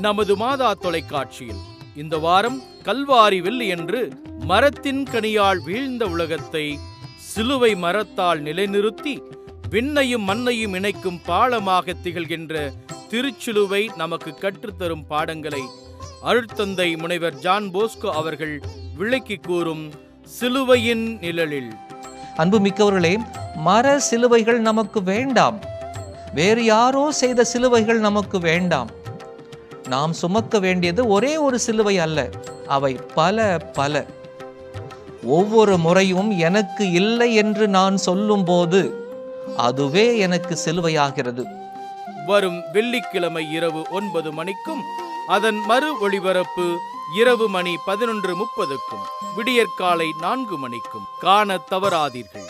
நமது மாதா தொலைக்காட்சியில். இந்த வாரம் கல்வாரி வெள்ளி என்று மரத்தின் கனியால் வீழ்ந்த உலகத்தை சிலுவை மரத்தால் நிலைநிறுத்தி விண்ணையும் மண்ணையும் இணைக்கும் பாலமாக திகழ்கின்ற திருச்சிலுவை நமக்கு கற்றுத்தரும் பாடங்களை அருட்தந்தை முனைவர் ஜான் போஸ்கோ அவர்கள் விளக்கி கூறும் சிலுவையின் நிழலில். அன்புமிக்கவர்களே மர சிலுவைகள் நமக்கு வேண்டாம். வேறு யாரோ செய்த சிலுவைகள் நமக்கு வேண்டாம். நாம் சுமக்க வேண்டியது ஒரே ஒரு சிலுவை அல்ல அவை பல பல. ஒவ்வொரு முறையும் எனக்கு இல்லை என்று நான் சொல்லும்போது அதுவே எனக்கு சிலுவையாகிறது. வரும் வெள்ளிக்கிழமை இரவு ஒன்பது மணிக்கும் அதன் மறு ஒளிபரப்பு இரவு மணி பதினொன்று முப்பதுக்கும் விடியற்காலை நான்கு மணிக்கும். காண தவறாதீர்கள்.